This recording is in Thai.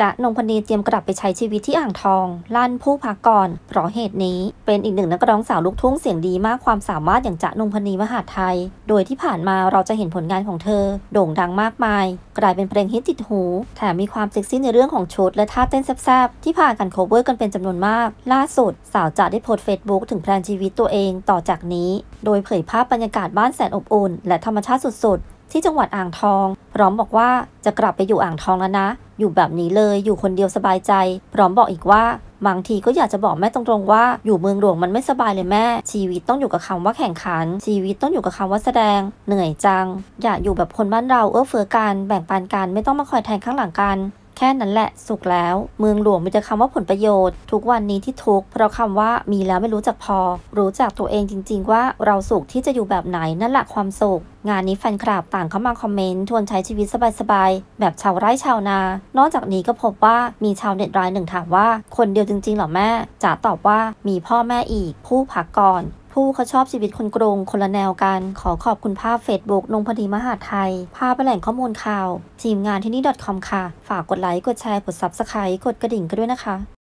จ๊ะนงผณีเตรียมกลับไปใช้ชีวิตที่อ่างทอง ลั่นผู้พักก่อนเพราะเหตุนี้เป็นอีกหนึ่งนักร้องสาวลูกทุ่งเสียงดีมากความสามารถอย่างจ๊ะนงผณีมหาดไทย โดยที่ผ่านมาเราจะเห็นผลงานของเธอ โด่งดังมากมาย กลายเป็นเพลงฮิตติดหู แถมมีความเซ็กซี่ในเรื่องของชุดและท่าเต้นแซ่บๆที่ผ่านการ cover กันเป็นจำนวนมาก ล่าสุด สาวจ๊ะได้โพสต์เฟซบุ๊กถึง plan ชีวิตตัวเองต่อจากนี้ โดยเผยภาพบรรยากาศบ้านแสนอบอุ่น และธรรมชาติสุดๆ ที่จังหวัดอ่างทองพร้อมบอกว่าจะกลับไปอยู่อ่างทองแล้วนะ อยู่แบบนี้เลยอยู่คนเดียวสบายใจ พร้อมบอกอีกว่าบางทีก็อยากจะบอกแม่ตรงๆว่าอยู่เมืองหลวงมันไม่สบายเลยแม่ ชีวิตต้องอยู่กับคำว่าแข่งขัน ชีวิตต้องอยู่กับคำว่าแสดง เหนื่อยจัง อยากอยู่แบบคนบ้านเราเอื้อเฟื้อกันแบ่งปันกันไม่ต้องมาคอยแทนข้างหลังกันแค่นั้นแหละสุขแล้ว เมืองหลวงมีแต่คำว่าผลประโยชน์ ทุกวันนี้ที่ทุกเพราะคำว่ามีแล้วไม่รู้จักพอ รู้จักตัวเองจริง ๆ ว่าเราสุขที่จะอยู่แบบไหนนั่นแหละความสุข งานนี้แฟนคลับต่างเข้ามาคอมเมนต์ชวนใช้ชีวิตสบายๆ แบบชาวไร่ชาวนา นอกจากนี้ก็พบว่ามีชาวเน็ตรายหนึ่งถามว่า คนเดียวจริงๆหรอแม่จ๋าตอบว่ามีพ่อแม่อีก ผู้พักก่อนผู้เขาชอบชีวิตคนกรุงคนละแนวกัน ขอขอบคุณภาพ Facebook นงพดีมหาไทย ภาพเป็นแหล่งข้อมูลข่าว ทีมงานที่นี่ .com ค่ะ ฝากกดไลค์ กดแชร์ กด Subscribe กดกระดิ่งกันด้วยนะคะ